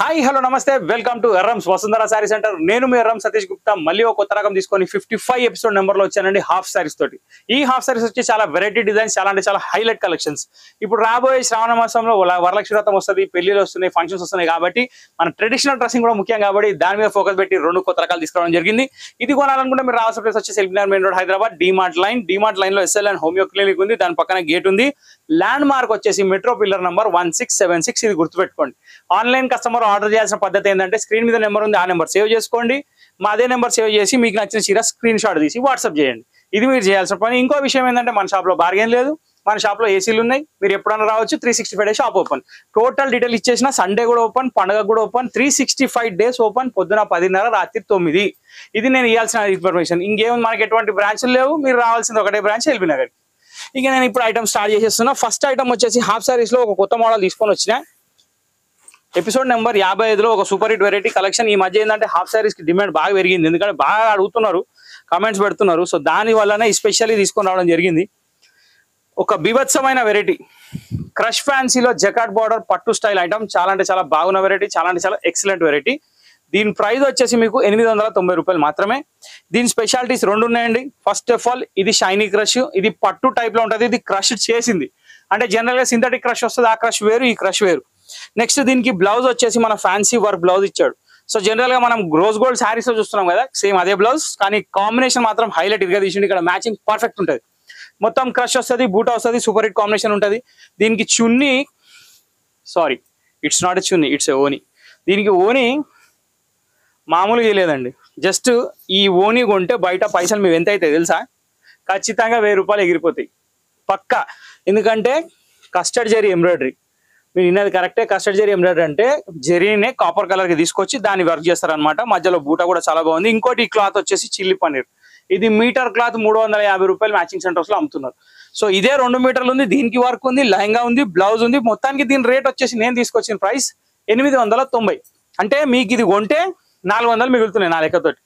Hi hello నమస్తే. Welcome to Errams Vasundhara sari centre నేను మీ ఎర్రం సతీష్ గుప్తా మళ్ళీ ఒక కొత్త రకం తీసుకొని ఫిఫ్టీ ఫైవ్ ఎపిసోడ్ నెంబర్లో వచ్చానండి హాఫ్ సారీస్ తోటి. ఈ హాఫ్ సారీస్ వచ్చి చాలా వెరైటీ డిజైన్స్ చాలా అంటే చాలా హైలైట్ కలెక్షన్స్ ఇప్పుడు రాబోయే శ్రావణ మాసంలో వరలక్ష్మి వ్రతం వస్తుంది పెళ్ళిలు వస్తున్నాయి ఫంక్షన్స్ వస్తున్నాయి కాబట్టి మన ట్రెడిషనల్ డ్రెస్సింగ్ కూడా ముఖ్యం కాబట్టి దాని మీద ఫోకస్ పెట్టి రెండు కొత్త రకాలు తీసుకురావడం జరిగింది. ఇది కొనాలనుకుంటే మీరు రావాల్సిన ప్లేస్ వచ్చి సెల్ఫినార్ main road Hyderabad DMart line DMart లైన్లో ఎస్ఎల్ అండ్ హోమియో క్లినిక్ ఉంది. దాని పక్కన గేట్ ఉంది. ల్యాండ్ మార్క్ వచ్చేసి metro pillar number one six seven six ఇది గుర్తుపెట్టుకోండి. ఆన్లైన్ కస్టమర్ ఆర్డర్ చేయాల్సిన పద్ధతి ఏంటంటే స్క్రీన్ మీద నెంబర్ ఉంది ఆ నెంబర్ సేవ్ చేసుకోండి. మా అదే నెంబర్ సేవ్ చేసి మీకు నచ్చిన చీర స్క్రీన్ షాట్ తీసి వాట్సాప్ చేయండి. ఇది మీరు చేయాల్సిన పని. ఇంకో విషయం ఏంటంటే మన షాప్లో బార్గెన్ లేదు. మన షాప్లో ఏసీలు ఉన్నాయి. మీరు ఎప్పుడైనా రావచ్చు. Three sixty five days shop open total detail ఇచ్చేసిన సండే కూడా ఓపెన్ పండుగ కూడా open three sixty five days open పొద్దున పదిన్నర రాత్రి తొమ్మిది. ఇది నేను ఇవ్వాల్సిన ఇన్ఫర్మేషన్ ఇంకేముంది? మనకి ఎటువంటి బ్రాంచ్లు లేవు. మీరు రావాల్సింది ఒకటే బ్రాంచ్ ఎల్బీ నగర్ ఇక నేను ఇప్పుడు ఐటమ్ స్టార్ట్ చేసేస్తున్నా. ఫస్ట్ ఐటమ్ వచ్చేసి హాఫ్ సారీస్లో ఒక కొత్త మోడల్ తీసుకొని వచ్చిన. ఎపిసోడ్ నెంబర్ యాభై ఐదులో ఒక సూపర్ హిట్ వెరైటీ కలెక్షన్ ఈ మధ్య ఏంటంటే హాఫ్ సారీస్కి డిమాండ్ బాగా పెరిగింది. ఎందుకంటే బాగా అడుగుతున్నారు. కామెంట్స్ పెడుతున్నారు. సో దాని వల్లనే స్పెషల్లీ తీసుకొని రావడం జరిగింది. ఒక బీభత్సమైన వెరైటీ క్రష్ ఫ్యాన్సీలో జకాట్ బార్డర్ పట్టు స్టైల్ ఐటమ్ చాలా అంటే చాలా బాగున్న వెరైటీ చాలా అంటే చాలా ఎక్సలెంట్ వెరైటీ దీని ప్రైస్ వచ్చేసి మీకు ఎనిమిది వందల తొంభై రూపాయలు మాత్రమే. దీని స్పెషాలిటీస్ రెండు ఉన్నాయండి. ఫస్ట్ ఆఫ్ ఆల్ ఇది షైనీ క్రష్ ఇది పట్టు టైప్లో ఉంటుంది ఇది క్రష్ చేసింది. అంటే జనరల్గా సింథటిక్ క్రష్ వస్తుంది ఆ క్రష్ వేరు ఈ క్రష్ వేరు. నెక్స్ట్ దీనికి బ్లౌజ్ వచ్చేసి మన ఫ్యాన్సీ వర్క్ బ్లౌజ్ ఇచ్చాడు. సో జనరల్గా మనం రోజ్ గోల్డ్ శారీస్లో చూస్తున్నాం కదా సేమ్ అదే బ్లౌజ్ కానీ కాంబినేషన్ మాత్రం హైలైట్గా తీసిండి ఇక్కడ మ్యాచింగ్ పర్ఫెక్ట్ ఉంటుంది. మొత్తం క్రష్ వస్తుంది బూటా వస్తుంది సూపర్ హిట్ కాంబినేషన్ ఉంటుంది. దీనికి చున్నీ సారీ ఇట్స్ నాట్ ఎ చున్నీ ఇట్స్ ఎ ఓని. దీనికి ఓని మామూలుగా లేదండి జస్ట్ ఈ ఓని కొంటే బయట పైసలు మేము ఎంత అవుతాయి తెలుసా? ఖచ్చితంగా వెయ్యి రూపాయలు ఎగిరిపోతాయి. పక్కా. ఎందుకంటే కస్టర్డ్ జెరీ ఎంబ్రాయిడరీ. మీరు విన్నది కరెక్టే. కస్టర్డ్ జరీ ఎంబ్రాయిడరీ అంటే జెరీనే కాపర్ కలర్కి తీసుకొచ్చి దాన్ని వర్క్ చేస్తారనమాట మధ్యలో బూట కూడా చాలా బాగుంది. ఇంకోటి ఈ క్లాత్ వచ్చేసి చిల్లీ పన్నీర్. ఇది మీటర్ క్లాత్ మూడు వందల యాభై రూపాయలు మ్యాచింగ్ సెంటర్స్లో అమ్ముతున్నారు. సో ఇదే రెండు మీటర్లు ఉంది. దీనికి వర్క్ ఉంది లెహంగా ఉంది బ్లౌజ్ ఉంది. మొత్తానికి దీని రేట్ వచ్చేసి నేను తీసుకొచ్చిన ప్రైస్ ఎనిమిది వందల తొంభై. అంటే మీకు ఇది కొంటే నాలుగు వందలు మిగులుతున్నాయి నా లెక్కతోటి.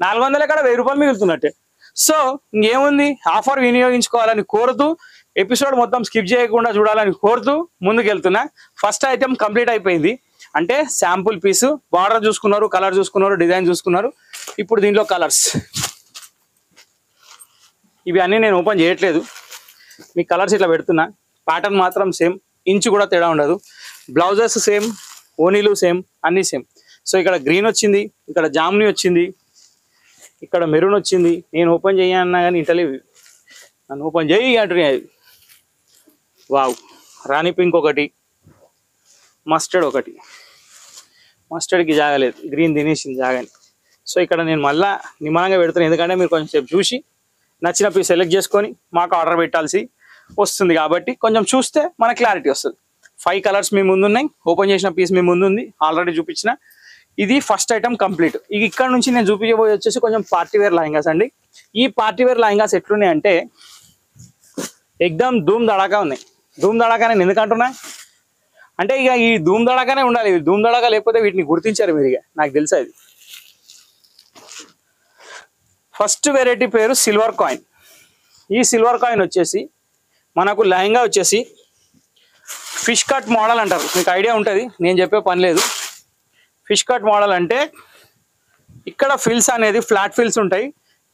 నాలుగు వందల ఎక్కడ వెయ్యి రూపాయలు మిగులుతున్నట్టే. సో ఇంకేముంది? ఆఫర్ వినియోగించుకోవాలని కోరుతూ ఎపిసోడ్ మొత్తం స్కిప్ చేయకుండా చూడాలని కోరుతూ ముందుకెళ్తున్నా. ఫస్ట్ ఐటెం కంప్లీట్ అయిపోయింది. అంటే శాంపుల్ పీసు బార్డర్ చూసుకున్నారు కలర్ చూసుకున్నారు డిజైన్ చూసుకున్నారు. ఇప్పుడు దీంట్లో కలర్స్. ఇవి అన్నీ నేను ఓపెన్ చేయట్లేదు. మీ కలర్స్ ఇట్లా పెడుతున్నా. ప్యాటర్న్ మాత్రం సేమ్ ఇంచు కూడా తేడా ఉండదు. బ్లౌజెస్ సేమ్ ఓనీలు సేమ్ అన్నీ సేమ్. సో ఇక్కడ గ్రీన్ వచ్చింది ఇక్కడ జామ్ని వచ్చింది ఇక్కడ మెరూన్ వచ్చింది. నేను ఓపెన్ చేయన్నా కానీ ఇంటలేవు నన్ను ఓపెన్ చేయి అంటున్నాయి వావ్ రాణి పింక్ ఒకటి మస్టర్డ్ ఒకటి. మస్టర్డ్కి జాగలేదు గ్రీన్ తినేసింది జాగని. సో ఇక్కడ నేను మళ్ళా నిమ్మలంగా పెడుతున్నాను ఎందుకంటే మీరు కొంచెం సేపు చూసి నచ్చిన పీస్ సెలెక్ట్ చేసుకొని మాకు ఆర్డర్ పెట్టాల్సి వస్తుంది కాబట్టి కొంచెం చూస్తే మన క్లారిటీ వస్తుంది. ఫైవ్ కలర్స్ మీ ముందు ఉన్నాయి ఓపెన్ చేసిన పీస్ మీ ముందు ఉంది ఆల్రెడీ చూపించిన ఇది ఫస్ట్ ఐటమ్ కంప్లీట్ ఇక ఇక్కడ నుంచి నేను చూపించబోయే వచ్చేసి కొంచెం పార్టీ వేర్ లెహంగాస్ అండి. ఈ పార్టీ వేర్ లెహంగాస్ ఎట్లున్నాయి అంటే ఎగ్దమ్ ధూమ్ దడాకా ఉన్నాయి. ధూమ్ దడాకా నేను ఎందుకంటున్నా అంటే ఇక ఈ ధూమ్ దడాకానే ఉండాలి. ధూమ్ దడాకా లేకపోతే వీటిని గుర్తించారు మీరు ఇక. నాకు తెలుసా ఇది ఫస్ట్ వెరైటీ పేరు సిల్వర్ కాయిన్ ఈ సిల్వర్ కాయిన్ వచ్చేసి మనకు లహంగా వచ్చేసి ఫిష్ కట్ మోడల్ అంటారు. మీకు ఐడియా ఉంటుంది. నేను చెప్పే పని లేదు. ఫిష్ కట్ మోడల్ అంటే ఇక్కడ ఫిల్స్ అనేది ఫ్లాట్ ఫిల్స్ ఉంటాయి.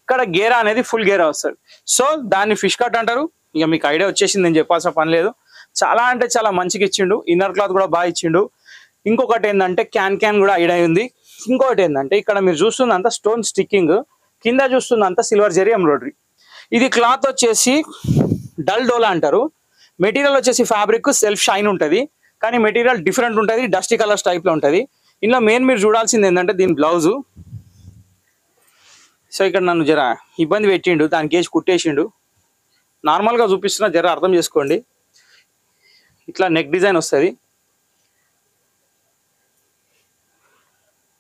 ఇక్కడ గేరా అనేది ఫుల్ గేరా వస్తుంది. సో దాన్ని ఫిష్ కట్ అంటారు. ఇక మీకు ఐడియా వచ్చేసింది నేను చెప్పాల్సిన పని లేదు. చాలా అంటే చాలా మంచిగా ఇచ్చిండు. ఇన్నర్ క్లాత్ కూడా బాగా ఇచ్చిండు. ఇంకొకటి ఏంటంటే క్యాన్ క్యాన్ కూడా ఐడియా ఉంది. ఇంకొకటి ఏంటంటే ఇక్కడ మీరు చూస్తున్నంత స్టోన్ స్టిక్కింగ్ కింద చూస్తుందంతా సిల్వర్ జెరీ ఎంబ్రాయిడరీ. ఇది క్లాత్ వచ్చేసి డల్ డోలా అంటారు. మెటీరియల్ వచ్చేసి ఫ్యాబ్రిక్ సెల్ఫ్ షైన్ ఉంటుంది. కానీ మెటీరియల్ డిఫరెంట్ ఉంటుంది డస్టీ కలర్స్ టైప్లో ఉంటుంది. ఇందులో మెయిన్ మీరు చూడాల్సింది ఏంటంటే దీని బ్లౌజు సో ఇక్కడ నన్ను జర ఇబ్బంది పెట్టిండు దానికి వేసి కుట్టేసిండు. నార్మల్గా చూపిస్తున్నా జర అర్థం చేసుకోండి. ఇట్లా నెక్ డిజైన్ వస్తుంది.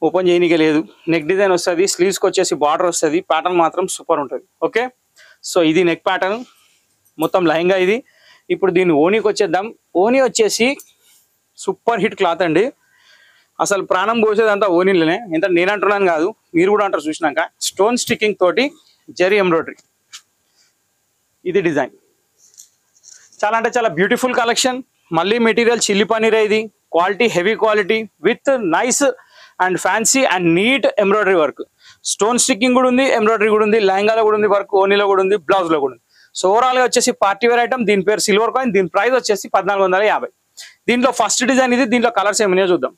ఓపెన్ చేయనీకే లేదు. నెక్ డిజైన్ వస్తుంది స్లీవ్స్కి వచ్చేసి బార్డర్ వస్తుంది ప్యాటర్న్ మాత్రం సూపర్ ఉంటుంది. ఓకే సో ఇది నెక్ ప్యాటర్న్ మొత్తం లెహంగా ఇది. ఇప్పుడు దీన్ని ఓనీకి వచ్చేద్దాం. ఓనీ వచ్చేసి సూపర్ హిట్ క్లాత్ అండి. అసలు ప్రాణం పోసేదంతా ఓనీలోనే ఎంత నేను అంటున్నాను కాదు మీరు కూడా అంటారు చూసినాక. స్టోన్ స్టిక్కింగ్ తోటి జరీ ఎంబ్రాయిడరీ. ఇది డిజైన్. చాలా అంటే చాలా బ్యూటిఫుల్ కలెక్షన్. మళ్ళీ మెటీరియల్ చిల్లి పనీర్ ఇది. Quality heavy quality with nice and fancy and neat embroidery work. Stone sticking కూడా ఉంది ఎంబ్రాయిడరీ కూడా ఉంది లెహంగాలో కూడా ఉంది వర్క్ ఓనీలో కూడా ఉంది బ్లౌజ్లో కూడా ఉంది. సో ఓవరాల్గా వచ్చేసి పార్టీ వేర్ ఐటమ్ దీని పేరు సిల్వర్ కాయిన్ దీని ప్రైస్ వచ్చేసి పద్నాలుగు వందల యాభై. దీంట్లో ఫస్ట్ డిజైన్ ఇది దీంట్లో కలర్స్ ఏమైనా చూద్దాం.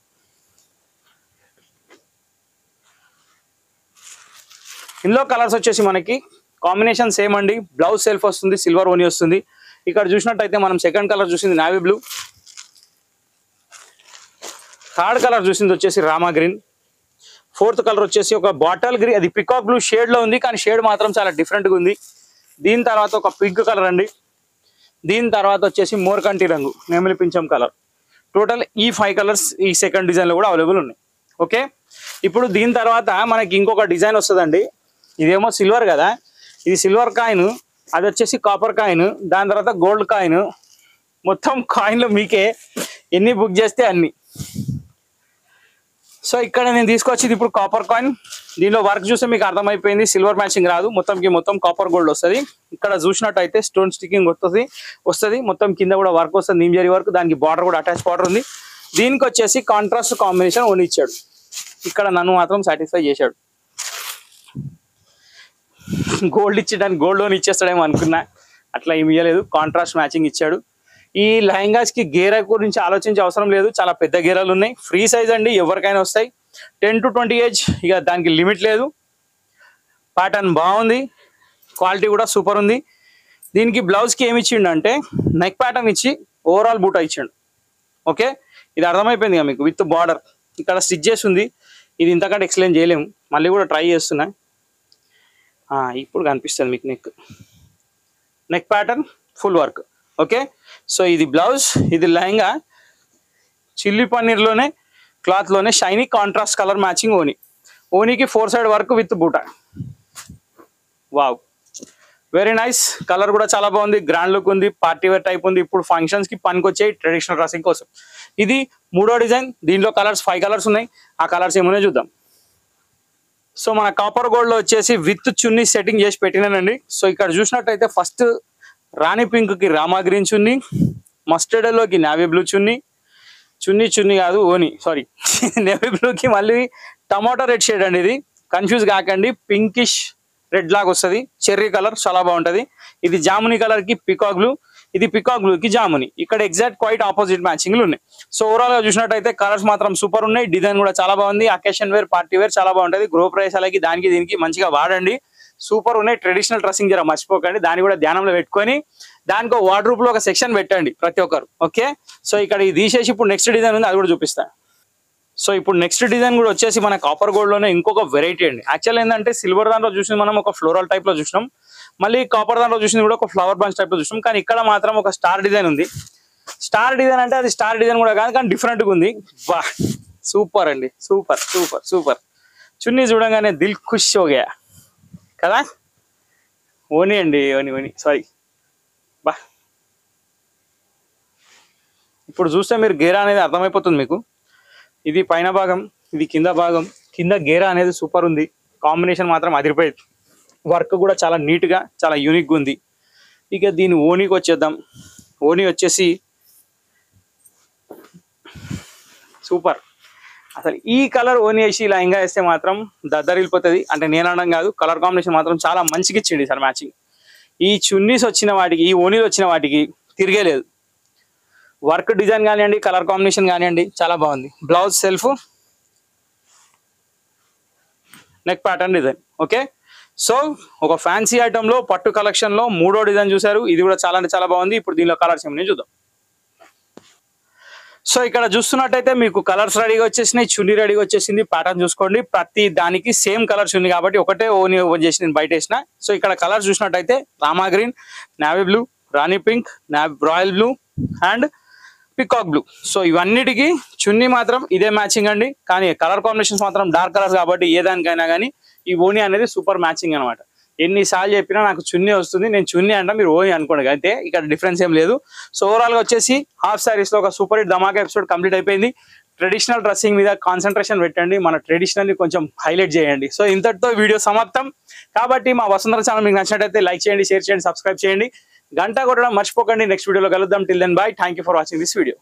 ఇందులో కలర్స్ వచ్చేసి మనకి కాంబినేషన్ సేమ్ అండి బ్లౌజ్ సెల్ఫ్ వస్తుంది సిల్వర్ ఓని వస్తుంది. ఇక్కడ చూసినట్టయితే మనం సెకండ్ కలర్ చూసింది నావీ బ్లూ. థర్డ్ కలర్ చూసింది వచ్చేసి రామా గ్రీన్. ఫోర్త్ కలర్ వచ్చేసి ఒక బాటల్ గ్రీన్ అది పికాక్ బ్లూ షేడ్లో ఉంది కానీ షేడ్ మాత్రం చాలా డిఫరెంట్గా ఉంది. దీని తర్వాత ఒక పింక్ కలర్ అండి. దీని తర్వాత వచ్చేసి మోర్కంటి రంగు నెమలి పింఛం కలర్. టోటల్ ఈ ఫైవ్ కలర్స్ ఈ సెకండ్ డిజైన్లో కూడా అవైలబుల్ ఉన్నాయి. ఓకే? ఇప్పుడు దీని తర్వాత మనకి ఇంకొక డిజైన్ వస్తుందండి. ఇదేమో సిల్వర్ కదా. ఇది సిల్వర్ కాయిన్ అది వచ్చేసి కాపర్ కాయిన్ దాని తర్వాత గోల్డ్ కాయిన్. మొత్తం కాయిన్లు మీకే. ఎన్ని బుక్ చేస్తే అన్ని. సో ఇక్కడ నేను తీసుకొచ్చింది ఇప్పుడు కాపర్ కాయిన్. దీనిలో వర్క్ చూస్తే మీకు అర్థమైపోయింది సిల్వర్ మ్యాచింగ్ రాదు. మొత్తంకి మొత్తం కాపర్ గోల్డ్ వస్తుంది. ఇక్కడ చూసినట్టయితే స్టోన్ స్టికింగ్ వస్తుంది వస్తుంది. మొత్తం కింద కూడా వర్క్ వస్తుంది నీమ్ వర్క్. దానికి బార్డర్ కూడా అటాచ్ బార్డర్ ఉంది. దీనికి వచ్చేసి కాంట్రాస్ట్ కాంబినేషన్ ఓన్ ఇచ్చాడు. ఇక్కడ నన్ను మాత్రం సాటిస్ఫై చేశాడు. గోల్డ్ ఇచ్చేయడానికి గోల్డ్ లోన్ ఇచ్చేస్తాడేమో అనుకున్నా. అట్లా ఏమి ఇవ్వలేదు కాంట్రాస్ట్ మ్యాచింగ్ ఇచ్చాడు. ఈ లెహంగాస్కి గేర గురించి ఆలోచించే అవసరం లేదు. చాలా పెద్ద గేరాలు ఉన్నాయి. ఫ్రీ సైజ్ అండి. ఎవరికైనా వస్తాయి. టెన్ టు ట్వంటీ ఏజ్ ఇక దానికి లిమిట్ లేదు. ప్యాటర్న్ బాగుంది. క్వాలిటీ కూడా సూపర్ ఉంది. దీనికి బ్లౌజ్కి ఏమి ఇచ్చిండు అంటే నెక్ ప్యాటర్న్ ఇచ్చి ఓవరాల్ బూటా ఇచ్చిండు. ఓకే ఇది అర్థమైపోయింది మీకు. విత్ బార్డర్ ఇక్కడ స్టిచ్ చేసి ఉంది. ఇది ఇంతకంటే ఎక్స్ప్లెయిన్ చేయలేము. మళ్ళీ కూడా ట్రై చేస్తున్నా. ఇప్పుడు కనిపిస్తుంది మీకు neck neck pattern full work okay so ఇది బ్లౌజ్ ఇది లెహంగా. చిల్లీ పన్నీర్లోనే క్లాత్లోనే షైనీ కాంట్రాస్ట్ కలర్ మ్యాచింగ్ ఓని. ఓనీకి ఫోర్ సైడ్ వర్క్ విత్ బూటా. వావ్ వెరీ నైస్ కలర్ కూడా చాలా బాగుంది. గ్రాండ్ లుక్ ఉంది. పార్టీ వేర్ టైప్ ఉంది. ఇప్పుడు ఫంక్షన్స్కి పనికొచ్చే ట్రెడిషనల్ డ్రెస్సింగ్ కోసం. ఇది మూడో డిజైన్ దీనిలో కలర్స్ ఫైవ్ కలర్స్ ఉన్నాయి. ఆ కలర్స్ ఏమైనా చూద్దాం. సో మన కాపర్ గోల్డ్లో వచ్చేసి విత్ చున్నీ సెట్టింగ్ చేసి పెట్టినానండి. సో ఇక్కడ చూసినట్టయితే ఫస్ట్ రాణి పింక్కి రామా గ్రీన్ చున్నీ మస్టర్డ్లోకి నావీ బ్లూ చున్నీ చున్నీ చున్నీ కాదు ఓని సారీ నేవీ బ్లూకి మళ్ళీ టమాటో రెడ్ షేడ్ అండి ఇది. కన్ఫ్యూజ్ కాకండి పింకిష్ రెడ్ లాగా వస్తుంది. చెర్రీ కలర్ చాలా బాగుంటది. ఇది జాముని కలర్కి పికాక్ బ్లూ ఇది పికాక్ బ్లూ కి జాముని. ఇక్కడ ఎగ్జాక్ట్ క్వైట్ ఆపోజిట్ మ్యాచింగ్లు ఉన్నాయి. సో ఓవరాల్గా చూసినట్టయితే కలర్స్ మాత్రం సూపర్ ఉన్నాయి. డిజైన్ కూడా చాలా బాగుంది. అకేషన్ వేర్ పార్టీ వేర్ చాలా బాగుంటది. గృహ ప్రవేశాలకి దానికి దీనికి మంచిగా వాడండి. సూపర్ ఉన్నాయి. ట్రెడిషనల్ డ్రెస్సింగ్ జర మర్చిపోకండి. దాన్ని కూడా ధ్యానంలో పెట్టుకొని దానికి వార్డ్రూప్లో ఒక సెక్షన్ పెట్టండి ప్రతి ఒక్కరు. ఓకే సో ఇక్కడ ఇది తీసేసి ఇప్పుడు నెక్స్ట్ డిజైన్ ఉంది. అది కూడా చూపిస్తాను సో ఇప్పుడు నెక్స్ట్ డిజైన్ కూడా వచ్చేసి మన కాపర్ గోల్డ్లోనే ఇంకొక వెరైటీ అండి. యాక్చువల్ ఏంటంటే సిల్వర్ దాంట్లో చూసింది మనం ఒక ఫ్లోరల్ టైప్లో చూసినాం. మళ్ళీ కాపర్ దాంట్లో చూసింది కూడా ఒక ఫ్లవర్ బంచ్ టైప్లో చూసినాం కానీ ఇక్కడ మాత్రం ఒక స్టార్ డిజైన్ ఉంది. స్టార్ డిజైన్ అంటే అది స్టార్ డిజైన్ కూడా కాదు కానీ డిఫరెంట్గా ఉంది. వా సూపర్ అండి. సూపర్ సూపర్ సూపర్ చున్నీ చూడగానే దిల్ ఖుష్ హోగా కదా? ఓని అండి ఓని ఓని. సారీ బా. ఇప్పుడు చూస్తే మీరు గేరా అనేది అర్థమైపోతుంది మీకు. ఇది పైన భాగం ఇది కింద భాగం. కింద గేరా అనేది సూపర్ ఉంది. కాంబినేషన్ మాత్రం అదిరిపోయింది. వర్క్ కూడా చాలా నీట్గా చాలా యూనిక్గా ఉంది. ఇక దీని ఓనీకి వచ్చేద్దాం. ఓనీ వచ్చేసి సూపర్. అసలు ఈ కలర్ ఓనీ వేసి ఇలా ఇంకా వేస్తే మాత్రం దద్దరిల్లిపోతుంది అంటే నేను అనడం కాదు కలర్ కాంబినేషన్ మాత్రం చాలా మంచిగా ఇచ్చింది సార్ మ్యాచింగ్. ఈ చున్నీస్ వచ్చిన వాటికి ఈ ఓనీలు వచ్చిన వాటికి తిరిగేలేదు వర్క్ డిజైన్ కానివ్వండి కలర్ కాంబినేషన్ కానివ్వండి చాలా బాగుంది. Blouse self neck pattern design. Okay? So ఒక ఫ్యాన్సీ ఐటెంలో పట్టు కలెక్షన్లో మూడో డిజైన్ చూశారు. ఇది కూడా చాలా అంటే చాలా బాగుంది. ఇప్పుడు దీనిలో కలర్స్ ఏమైనా చూద్దాం. సో ఇక్కడ చూస్తున్నట్టయితే మీకు కలర్స్ రెడీగా వచ్చేసినాయి. చున్నీ రెడీగా వచ్చేసింది. ప్యాటర్న్ చూసుకోండి. ప్రతి దానికి సేమ్ కలర్స్ ఉంది కాబట్టి ఒకటే ఓన్ ఓన్ చేసి నేను బయట వేసిన. సో ఇక్కడ కలర్స్ చూసినట్టయితే Rama green navy blue rani pink navy royal blue and peacock blue so ఇవన్నిటికి చున్నీ మాత్రం ఇదే మ్యాచింగ్ అండి. కానీ కలర్ కాంబినేషన్స్ మాత్రం డార్క్ కలర్స్ కాబట్టి ఏ దానికైనా కానీ ఈ ఓని అనేది సూపర్ మ్యాచింగ్ అనమాట ఎన్నిసార్లు చెప్పినా నాకు చున్నీ వస్తుంది నేను చున్నీ అంట మీరు ఓని అనుకోండి అయితే ఇక్కడ డిఫరెన్స్ ఏం లేదు. సో ఓవరాల్గా వచ్చేసి హాఫ్ సారీస్లో ఒక సూపర్ హిట్ ధమాకా ఎపిసోడ్ కంప్లీట్ అయిపోయింది. ట్రెడిషనల్ డ్రెస్సింగ్ మీద కాన్సన్ట్రేషన్ పెట్టండి మన ట్రెడిషనల్ని కొంచెం హైలైట్ చేయండి. సో ఇంతటితో వీడియో సమాప్తం. కాబట్టి మా వసుంధర ఛానల్ మీకు నచ్చినట్టయితే లైక్ చేయండి షేర్ చేయండి సబ్స్క్రైబ్ చేయండి. గంట కొట్టడం మర్చిపోకండి. నెక్స్ట్ వీడియోలో కలుద్దాం. Till then bye thank you for watching this video